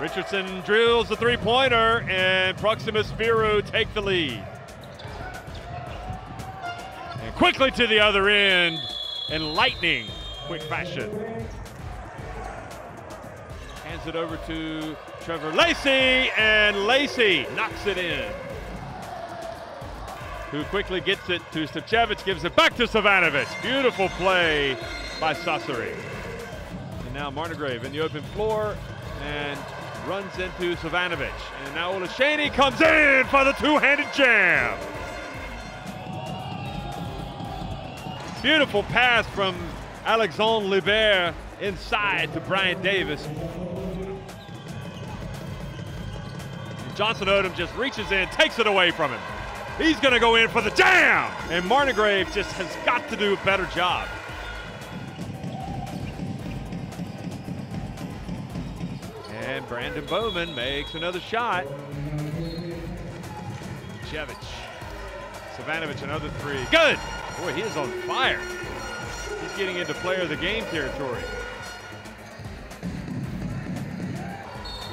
Richardson drills the three-pointer, and Proximus Spirou take the lead. And quickly to the other end in lightning quick fashion. Hands it over to Trevor Lacey, and Lacey knocks it in. Who quickly gets it to Stipcevic, gives it back to Savanovic. Beautiful play by Sassari. And now Marnegrave in the open floor and runs into Savanovic. And now Olashaney comes in for the two-handed jam. Beautiful pass from Alexandre Libert inside to Brian Davis. Johnson Odom just reaches in, takes it away from him. He's going to go in for the jam! And Marnegrave just has got to do a better job. And Brandon Bowman makes another shot. Chevich. Savanovic, another three. Good! Boy, he is on fire. He's getting into player of the game territory.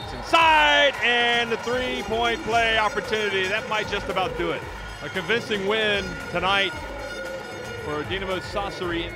It's inside, and the three-point play opportunity. That might just about do it. A convincing win tonight for Dinamo Sassari.